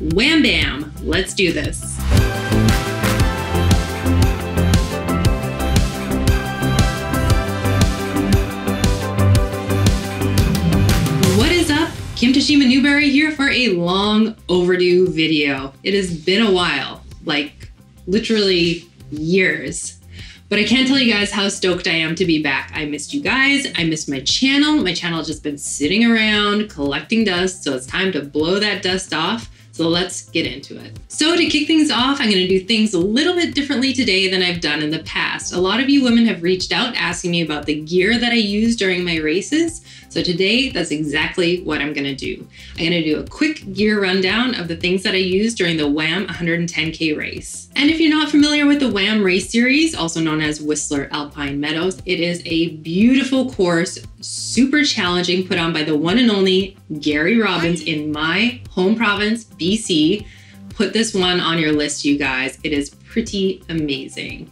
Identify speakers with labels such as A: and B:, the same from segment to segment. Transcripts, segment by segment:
A: Wham bam, let's do this. What is up? Kim Tashima Newberry here for a long overdue video. It has been a while, like literally years. But I can't tell you guys how stoked I am to be back. I missed you guys. I missed my channel. My channel has just been sitting around collecting dust, so it's time to blow that dust off. So let's get into it. So to kick things off, I'm gonna do things a little bit differently today than I've done in the past. A lot of you women have reached out asking me about the gear that I use during my races. So today, that's exactly what I'm gonna do. I'm gonna do a quick gear rundown of the things that I used during the WAM 110K race. And if you're not familiar with the WAM race series, also known as Whistler Alpine Meadows, it is a beautiful course, super challenging, put on by the one and only Gary Robbins in my home province, BC. Put this one on your list, you guys. It is pretty amazing.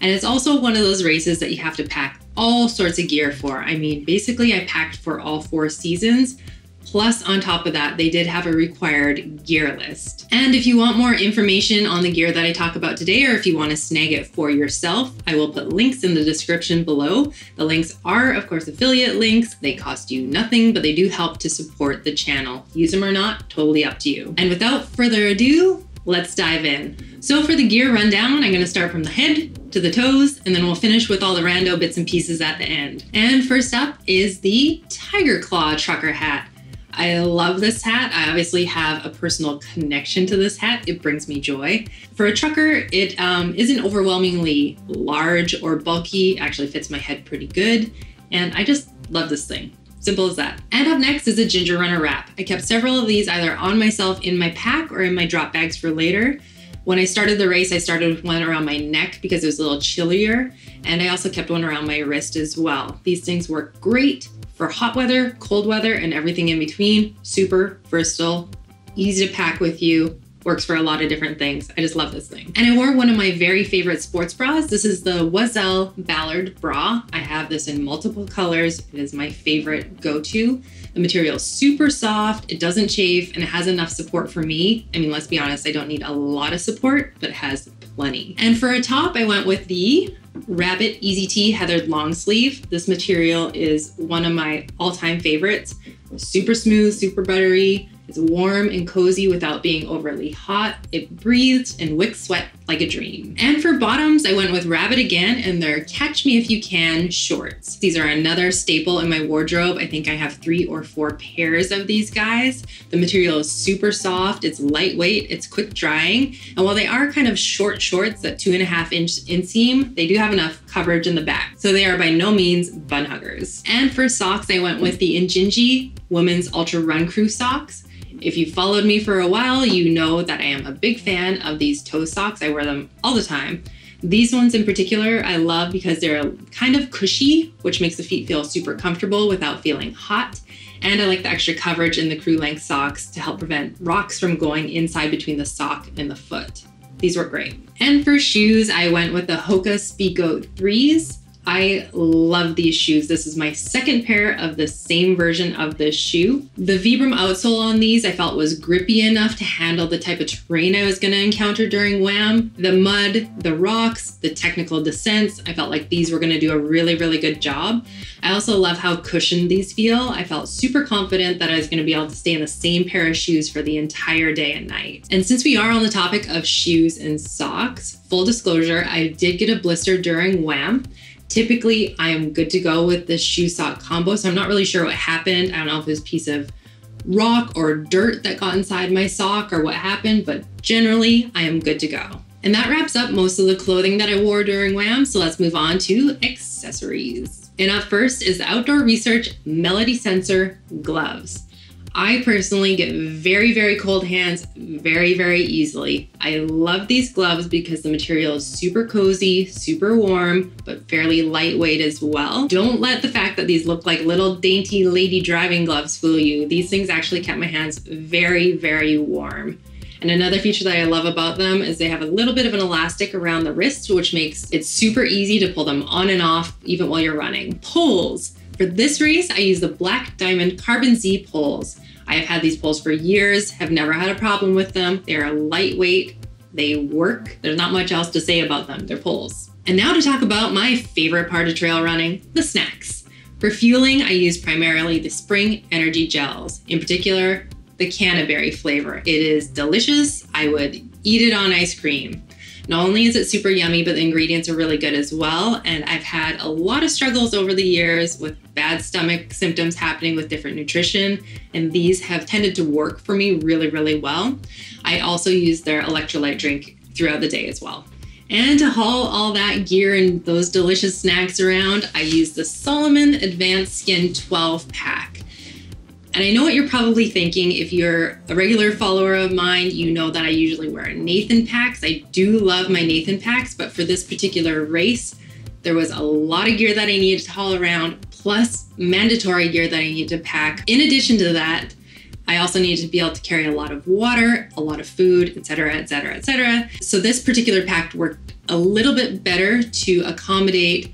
A: And it's also one of those races that you have to pack all sorts of gear for. I mean, basically, I packed for all four seasons. Plus, on top of that, they did have a required gear list. And if you want more information on the gear that I talk about today, or if you want to snag it for yourself, I will put links in the description below. The links are, of course, affiliate links. They cost you nothing, but they do help to support the channel. Use them or not, totally up to you. And without further ado, let's dive in. So for the gear rundown, I'm gonna start from the head to the toes, and then we'll finish with all the rando bits and pieces at the end. And first up is the Tiger Claw trucker hat. I love this hat. I obviously have a personal connection to this hat. It brings me joy. For a trucker, it um, not overwhelmingly large or bulky. Actually fits my head pretty good. And I just love this thing. Simple as that. And up next is a Ginger Runner wrap. I kept several of these either on myself in my pack or in my drop bags for later. When I started the race, I started with one around my neck because it was a little chillier. And I also kept one around my wrist as well. These things work great for hot weather, cold weather, and everything in between. Super versatile, easy to pack with you, works for a lot of different things. I just love this thing. And I wore one of my very favorite sports bras. This is the Oiselle Ballard bra. I have this in multiple colors. It is my favorite go-to. The material is super soft, it doesn't chafe, and it has enough support for me. I mean, let's be honest, I don't need a lot of support, but it has plenty. And for a top, I went with the Rabbit Easy Tee Heathered Long Sleeve. This material is one of my all-time favorites. Super smooth, super buttery, it's warm and cozy without being overly hot. It breathes and wicks sweat like a dream. And for bottoms, I went with Rabbit again and their Catch Me If You Can shorts. These are another staple in my wardrobe. I think I have three or four pairs of these guys. The material is super soft, it's lightweight, it's quick drying. And while they are kind of short shorts at two and a half inch inseam, they do have enough coverage in the back. So they are by no means bun huggers. And for socks, I went with the Injinji Women's Ultra Run Crew socks. If you followed me for a while, you know that I am a big fan of these toe socks. I wear them all the time. These ones in particular, I love because they're kind of cushy, which makes the feet feel super comfortable without feeling hot. And I like the extra coverage in the crew length socks to help prevent rocks from going inside between the sock and the foot. These work great. And for shoes, I went with the Hoka Speedgoat 3s. I love these shoes. This is my second pair of the same version of this shoe. The Vibram outsole on these I felt was grippy enough to handle the type of terrain I was going to encounter during WAM. The mud, the rocks, the technical descents, I felt like these were going to do a really, really good job. I also love how cushioned these feel. I felt super confident that I was going to be able to stay in the same pair of shoes for the entire day and night. And since we are on the topic of shoes and socks, full disclosure, I did get a blister during WAM. Typically, I am good to go with this shoe sock combo, so I'm not really sure what happened. I don't know if it was a piece of rock or dirt that got inside my sock or what happened, but generally, I am good to go. And that wraps up most of the clothing that I wore during WAM, so let's move on to accessories. And up first is the Outdoor Research Melody Sensor gloves. I personally get very, very cold hands very, very easily. I love these gloves because the material is super cozy, super warm, but fairly lightweight as well. Don't let the fact that these look like little dainty lady driving gloves fool you. These things actually kept my hands very, very warm. And another feature that I love about them is they have a little bit of an elastic around the wrist, which makes it super easy to pull them on and off even while you're running. Poles. For this race, I use the Black Diamond Carbon Z poles. I've had these poles for years, have never had a problem with them. They're lightweight, they work. There's not much else to say about them. They're poles. And now to talk about my favorite part of trail running the snacks. For fueling, I use primarily the Spring Energy Gels, in particular, the Canaberry flavor. It is delicious. I would eat it on ice cream. Not only is it super yummy, but the ingredients are really good as well. And I've had a lot of struggles over the years with bad stomach symptoms happening with different nutrition, and these have tended to work for me really, really well. I also use their electrolyte drink throughout the day as well. And to haul all that gear and those delicious snacks around, I use the Salomon Advance Skin 12 pack. And I know what you're probably thinking. If you're a regular follower of mine, you know that I usually wear Nathan packs. I do love my Nathan packs, but for this particular race, there was a lot of gear that I needed to haul around, plus mandatory gear that I needed to pack. In addition to that, I also needed to be able to carry a lot of water, a lot of food, etc., etc., etc. So this particular pack worked a little bit better to accommodate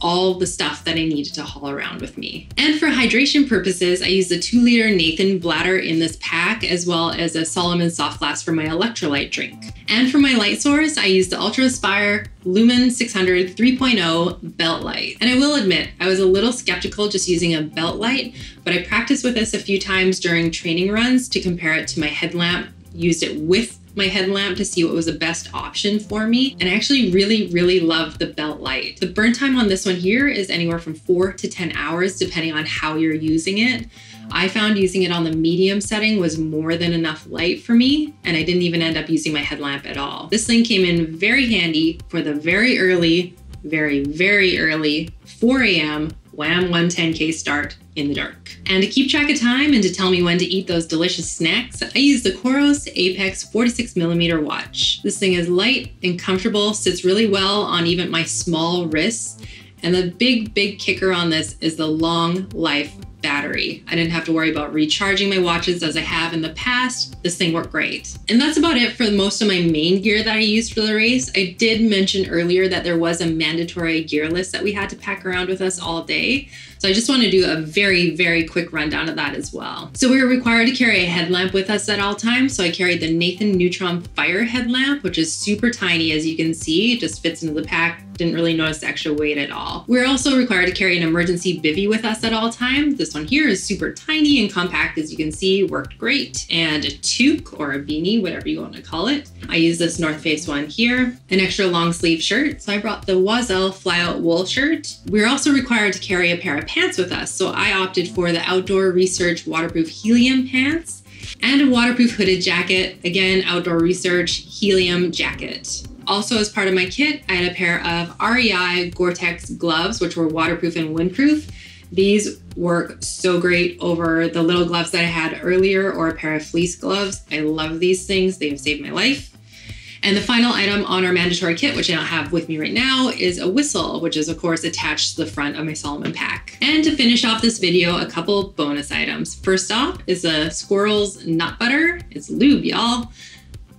A: all the stuff that I needed to haul around with me. And for hydration purposes, I use a two liter Nathan bladder in this pack, as well as a Salomon soft flask for my electrolyte drink. And for my light source, I use the Ultraspire Lumen 600 3.0 belt light. And I will admit, I was a little skeptical just using a belt light, but I practiced with this a few times during training runs to compare it to my headlamp, used it with my headlamp to see what was the best option for me. And I actually really, really love the belt light. The burn time on this one here is anywhere from four to 10 hours, depending on how you're using it. I found using it on the medium setting was more than enough light for me, and I didn't even end up using my headlamp at all. This thing came in very handy for the very early, very, very early 4 a.m. WAM 110K start in the dark. And to keep track of time and to tell me when to eat those delicious snacks, I use the Coros Apex 46 millimeter watch. This thing is light and comfortable, sits really well on even my small wrists. And the big, big kicker on this is the long life battery. I didn't have to worry about recharging my watches as I have in the past. This thing worked great. And that's about it for most of my main gear that I used for the race. I did mention earlier that there was a mandatory gear list that we had to pack around with us all day. So I just want to do a very, very quick rundown of that as well. So we were required to carry a headlamp with us at all times. So I carried the Nathan Neutron Fire headlamp, which is super tiny as you can see. It just fits into the pack. Didn't really notice the extra weight at all. We're also required to carry an emergency bivy with us at all times. This one here is super tiny and compact as you can see, worked great. And a toque or a beanie, whatever you want to call it. I use this North Face one here. An extra long sleeve shirt. So I brought the Oiselle flyout wool shirt. We're also required to carry a pair of pants with us. So I opted for the Outdoor Research Waterproof Helium pants and a waterproof hooded jacket. Again, Outdoor Research Helium jacket. Also, as part of my kit, I had a pair of REI Gore Tex gloves, which were waterproof and windproof. These work so great over the little gloves that I had earlier or a pair of fleece gloves. I love these things, they have saved my life. And the final item on our mandatory kit, which I don't have with me right now, is a whistle, which is of course attached to the front of my Salomon pack. And to finish off this video, a couple bonus items. First off is a Squirrels nut butter. It's lube, y'all.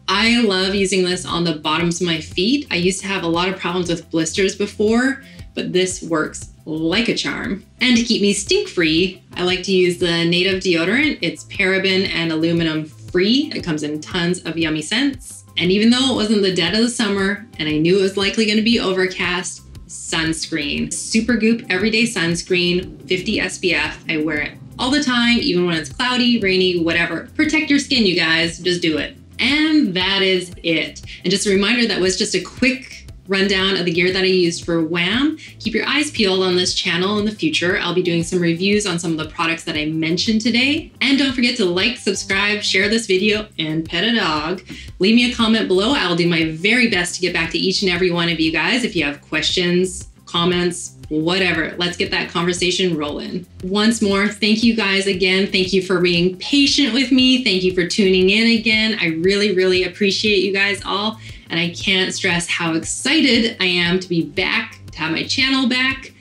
A: I love using this on the bottoms of my feet. I used to have a lot of problems with blisters before, but this works like a charm. And to keep me stink free, I like to use the native deodorant. It's paraben and aluminum free. It comes in tons of yummy scents. And even though it wasn't the dead of the summer and I knew it was likely going to be overcast, sunscreen. Supergoop everyday sunscreen, 50 SPF. I wear it all the time, even when it's cloudy, rainy, whatever. Protect your skin, you guys. Just do it. And that is it. And just a reminder that was just a quick rundown of the gear that I used for WAM. Keep your eyes peeled on this channel in the future. I'll be doing some reviews on some of the products that I mentioned today. And don't forget to like, subscribe, share this video, and pet a dog. Leave me a comment below. I'll do my very best to get back to each and every one of you guys if you have questions, comments, whatever. Let's get that conversation rolling. Once more, thank you guys again. Thank you for being patient with me. Thank you for tuning in again. I really, really appreciate you guys all. And I can't stress how excited I am to be back, to have my channel back.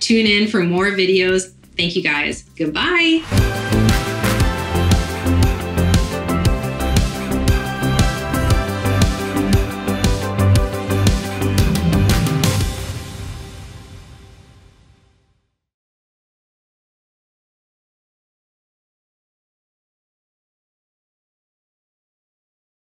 A: Tune in for more videos. Thank you guys. Goodbye.